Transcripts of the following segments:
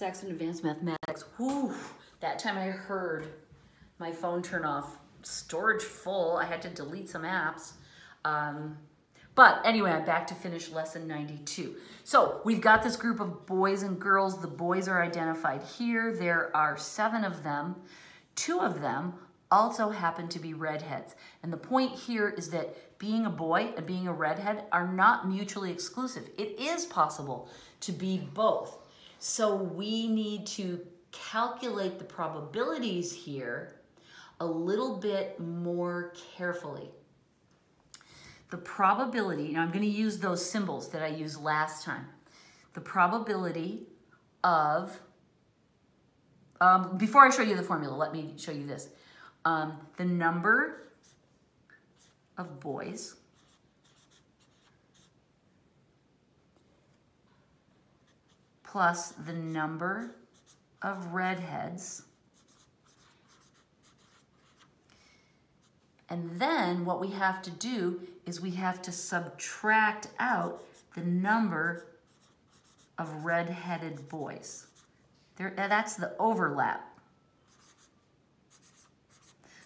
Saxon Advanced Mathematics. Whew, that time I heard my phone turn off. Storage full. I had to delete some apps. Um, but anyway, I'm back to finish lesson 92. So we've got this group of boys and girls. The boys are identified here. There are seven of them. Two of them also happen to be redheads. And the point here is that being a boy and being a redhead are not mutually exclusive. It is possible to be both. So we need to calculate the probabilities here a little bit more carefully. The probability, now I'm going to use those symbols that I used last time. The probability of, um, before I show you the formula, let me show you this. Um, the number of boys plus the number of redheads. And then what we have to do is we have to subtract out the number of redheaded boys. There, uh, that's the overlap.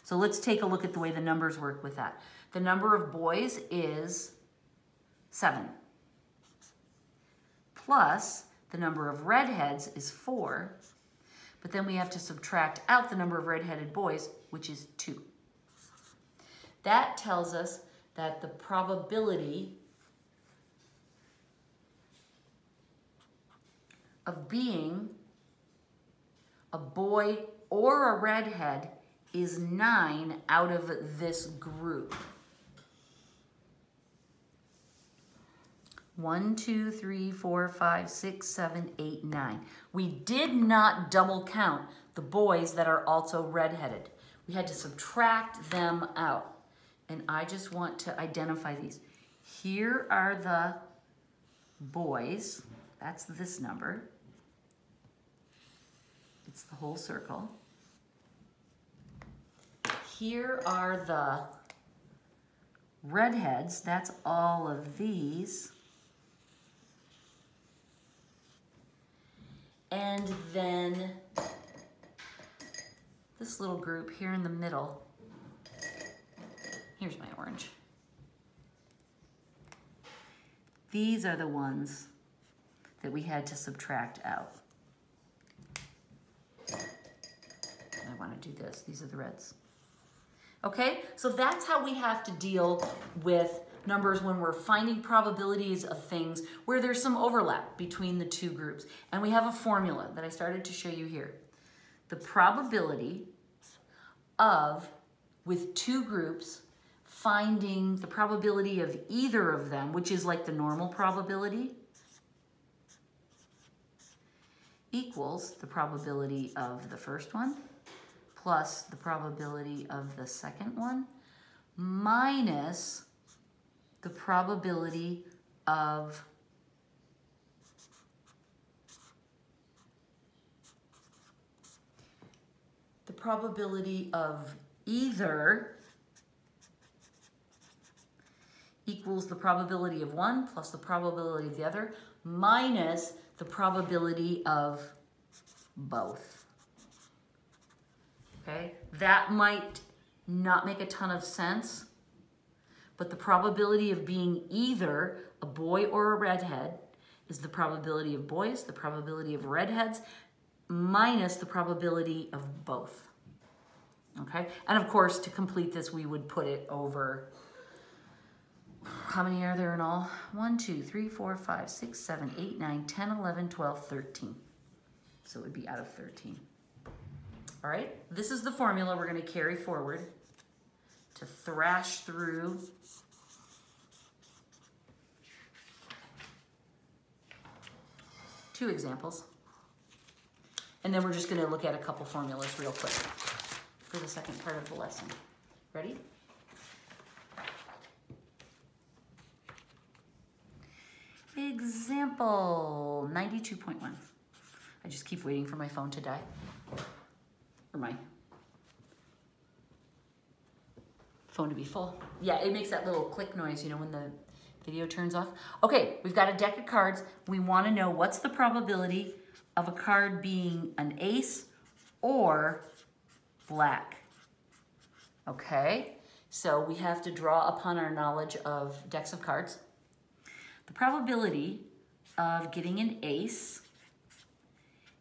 So let's take a look at the way the numbers work with that. The number of boys is seven. Plus the number of redheads is four, but then we have to subtract out the number of redheaded boys, which is two. That tells us that the probability of being a boy or a redhead is nine out of this group. One, two, three, four, five, six, seven, eight, nine. We did not double count the boys that are also redheaded. We had to subtract them out. And I just want to identify these. Here are the boys. That's this number. It's the whole circle. Here are the redheads. That's all of these. And then this little group here in the middle. Here's my orange. These are the ones that we had to subtract out. I want to do this. These are the reds. Okay, so that's how we have to deal with numbers when we're finding probabilities of things where there's some overlap between the two groups. And we have a formula that I started to show you here. The probability of, with two groups, finding the probability of either of them, which is like the normal probability, equals the probability of the first one plus the probability of the second one minus the probability of the probability of either equals the probability of one plus the probability of the other minus the probability of both. Okay, that might not make a ton of sense, but the probability of being either a boy or a redhead is the probability of boys, the probability of redheads, minus the probability of both. Okay, and of course, to complete this, we would put it over, how many are there in all? 1, 2, 3, 4, 5, 6, 7, 8, 9, 10, 11, 12, 13. So it would be out of 13. All right, this is the formula we're gonna carry forward to thrash through two examples. And then we're just gonna look at a couple formulas real quick for the second part of the lesson. Ready? Example 92.1. I just keep waiting for my phone to die. Or my phone to be full. Yeah, it makes that little click noise, you know, when the video turns off. Okay, we've got a deck of cards. We wanna know what's the probability of a card being an ace or black. Okay, so we have to draw upon our knowledge of decks of cards. The probability of getting an ace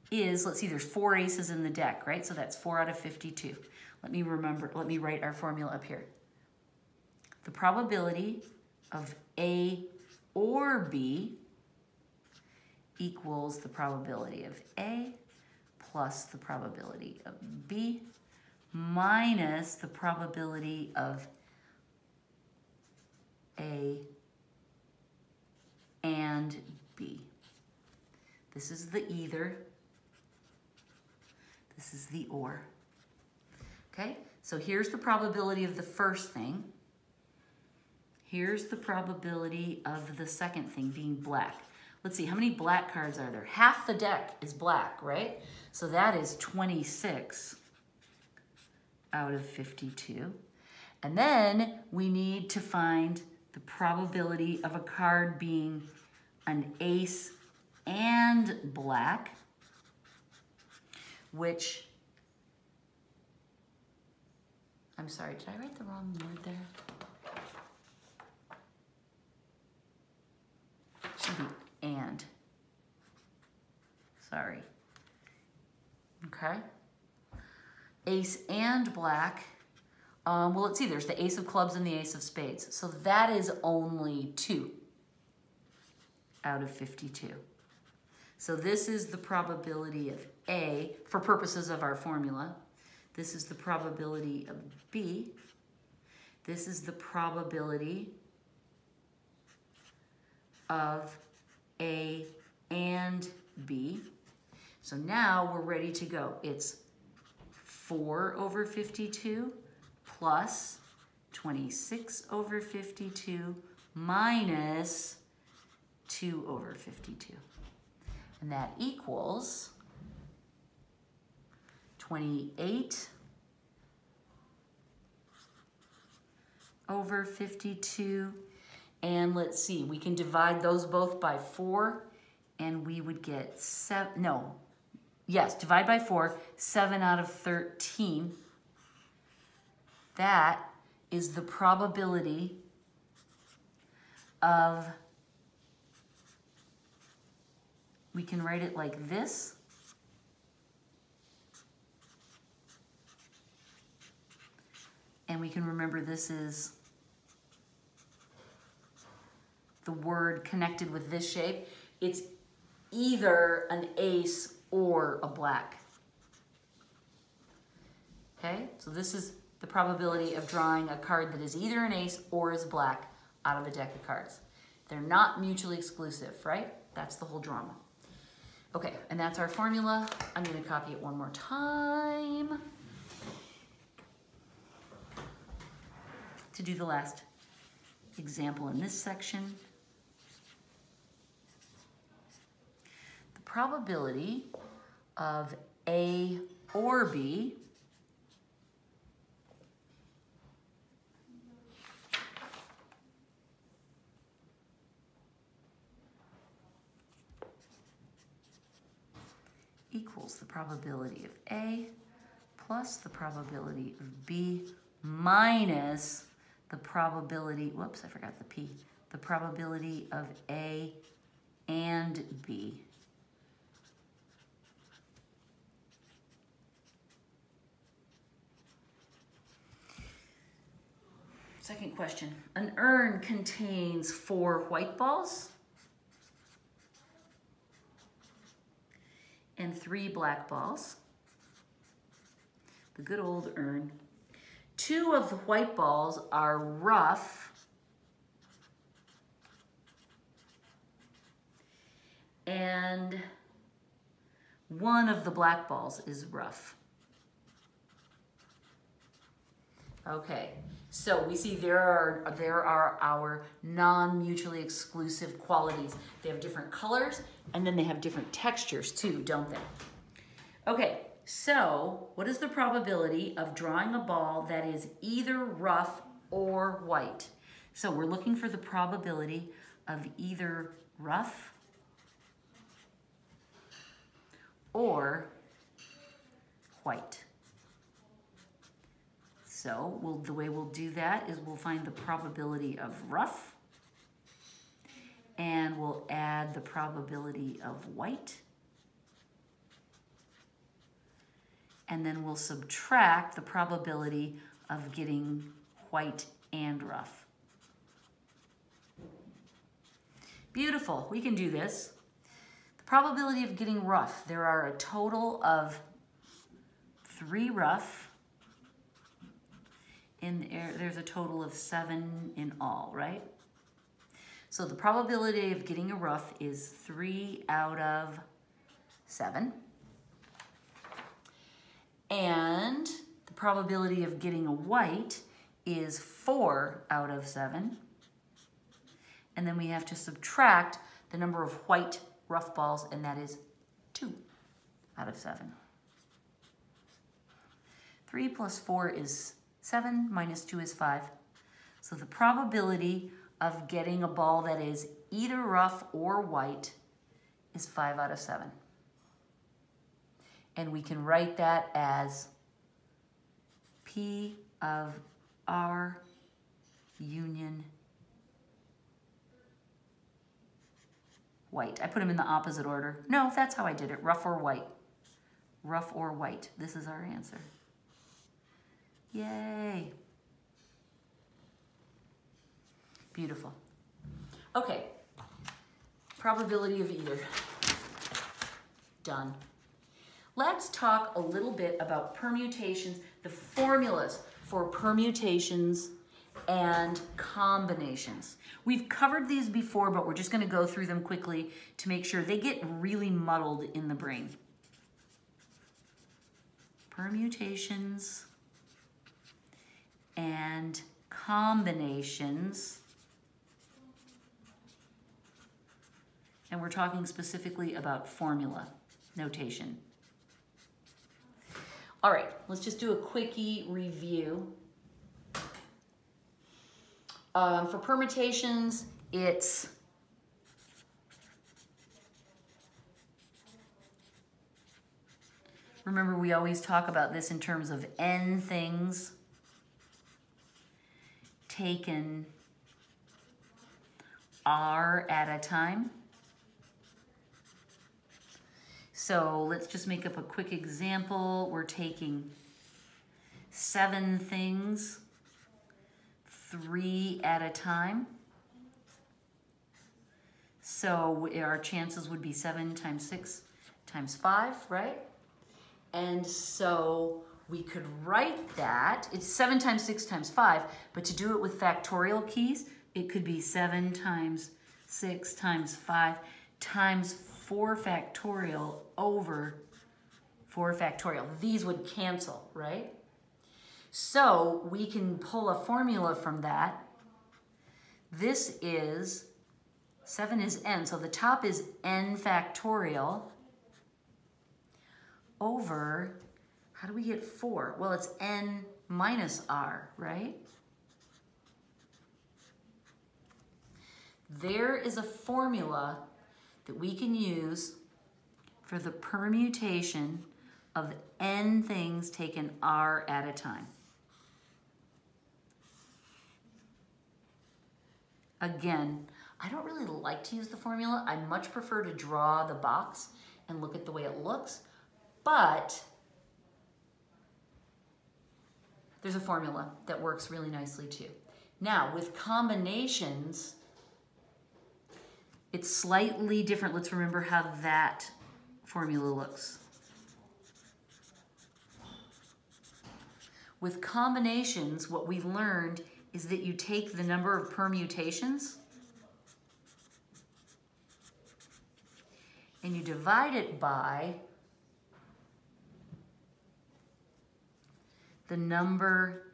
is, let's see, there's four aces in the deck, right? So that's four out of 52. Let me remember, let me write our formula up here. The probability of A or B equals the probability of A plus the probability of B minus the probability of A and B. This is the either. This is the or. Okay, so here's the probability of the first thing. Here's the probability of the second thing being black. Let's see, how many black cards are there? Half the deck is black, right? So that is 26 out of 52. And then we need to find the probability of a card being an ace and black, which, I'm sorry, did I write the wrong word there? And. Sorry. Okay. Ace and black. Um, well, let's see, there's the ace of clubs and the ace of spades. So that is only two out of 52. So this is the probability of A, for purposes of our formula. This is the probability of B. This is the probability of A and B. So now we're ready to go. It's 4 over 52 plus 26 over 52 minus 2 over 52. And that equals 28 over 52 and let's see, we can divide those both by four and we would get seven, no, yes, divide by four, seven out of 13. That is the probability of, we can write it like this. And we can remember this is the word connected with this shape, it's either an ace or a black. Okay, so this is the probability of drawing a card that is either an ace or is black out of a deck of cards. They're not mutually exclusive, right? That's the whole drama. Okay, and that's our formula. I'm gonna copy it one more time to do the last example in this section. Probability of A or B equals the probability of A plus the probability of B minus the probability, whoops, I forgot the P, the probability of A and B. Second question. An urn contains four white balls and three black balls. The good old urn. Two of the white balls are rough and one of the black balls is rough. Okay, so we see there are, there are our non-mutually exclusive qualities. They have different colors and then they have different textures too, don't they? Okay, so what is the probability of drawing a ball that is either rough or white? So we're looking for the probability of either rough or white. So we'll, the way we'll do that is we'll find the probability of rough and we'll add the probability of white. And then we'll subtract the probability of getting white and rough. Beautiful, we can do this. The probability of getting rough, there are a total of three rough, and there's a total of seven in all, right? So the probability of getting a rough is three out of seven. And the probability of getting a white is four out of seven. And then we have to subtract the number of white rough balls, and that is two out of seven. Three plus four is seven, minus two is five. So the probability of getting a ball that is either rough or white is five out of seven. And we can write that as P of R union white. I put them in the opposite order. No, that's how I did it, rough or white. Rough or white. This is our answer. Yay. Beautiful. Okay, probability of either. Done. Let's talk a little bit about permutations, the formulas for permutations and combinations. We've covered these before, but we're just gonna go through them quickly to make sure they get really muddled in the brain. Permutations and combinations. And we're talking specifically about formula notation. All right, let's just do a quickie review. Um, for permutations, it's Remember, we always talk about this in terms of n things taken r at a time. So let's just make up a quick example. We're taking seven things, three at a time. So our chances would be seven times six times five, right? And so we could write that, it's seven times six times five, but to do it with factorial keys, it could be seven times six times five times four factorial over four factorial. These would cancel, right? So we can pull a formula from that. This is, seven is n, so the top is n factorial over how do we get four? Well, it's n minus r, right? There is a formula that we can use for the permutation of n things taken r at a time. Again, I don't really like to use the formula. I much prefer to draw the box and look at the way it looks, but there's a formula that works really nicely too. Now, with combinations, it's slightly different. Let's remember how that formula looks. With combinations, what we've learned is that you take the number of permutations and you divide it by the number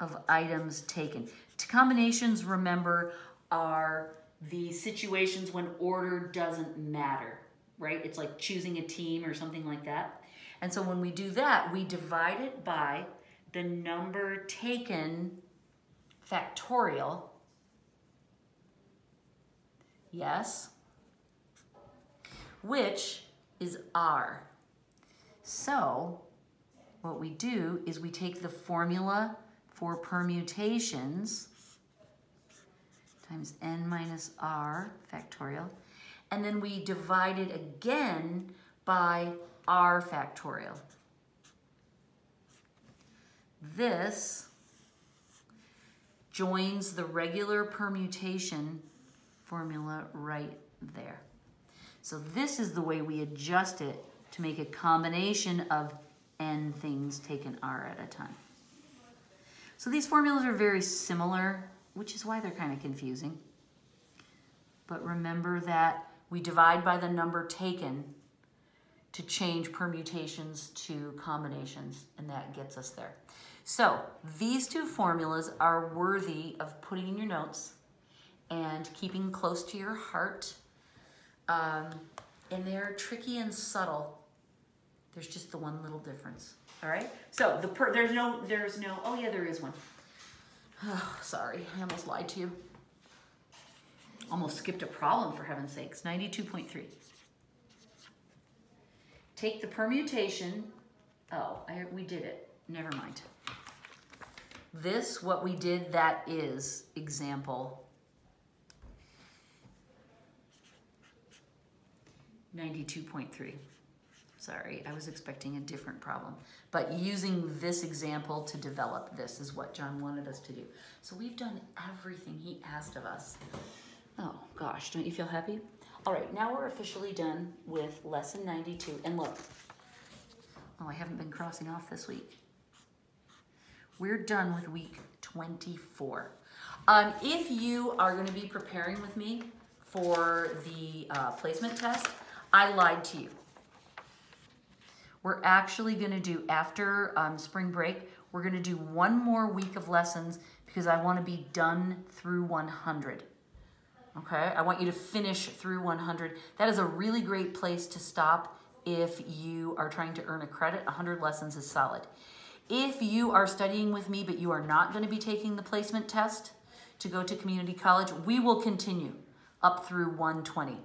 of items taken. Combinations, remember, are the situations when order doesn't matter, right? It's like choosing a team or something like that. And so when we do that, we divide it by the number taken factorial. Yes. Which is R. So what we do is we take the formula for permutations times n minus r factorial, and then we divide it again by r factorial. This joins the regular permutation formula right there. So this is the way we adjust it to make a combination of n things taken r at a time. So these formulas are very similar, which is why they're kind of confusing. But remember that we divide by the number taken to change permutations to combinations, and that gets us there. So these two formulas are worthy of putting in your notes and keeping close to your heart. Um, and they're tricky and subtle. There's just the one little difference. All right. So the per there's no there's no oh yeah there is one. Oh, sorry, I almost lied to you. Almost skipped a problem for heaven's sakes. 92.3. Take the permutation. Oh, I, we did it. Never mind. This, what we did, that is example 92.3. Sorry, I was expecting a different problem. But using this example to develop this is what John wanted us to do. So we've done everything he asked of us. Oh gosh, don't you feel happy? All right, now we're officially done with lesson 92. And look, oh, I haven't been crossing off this week. We're done with week 24. Um, if you are gonna be preparing with me for the uh, placement test, I lied to you. We're actually gonna do, after um, spring break, we're gonna do one more week of lessons because I wanna be done through 100. Okay, I want you to finish through 100. That is a really great place to stop if you are trying to earn a credit. 100 lessons is solid. If you are studying with me, but you are not going to be taking the placement test to go to community college, we will continue up through 120.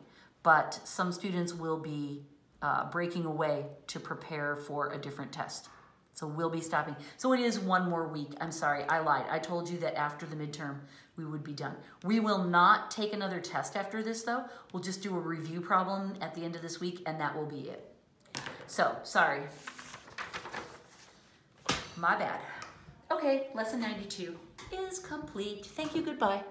But some students will be uh, breaking away to prepare for a different test. So we'll be stopping. So it is one more week. I'm sorry, I lied. I told you that after the midterm, we would be done. We will not take another test after this though. We'll just do a review problem at the end of this week and that will be it. So, sorry. My bad. Okay, lesson 92 is complete. Thank you, goodbye.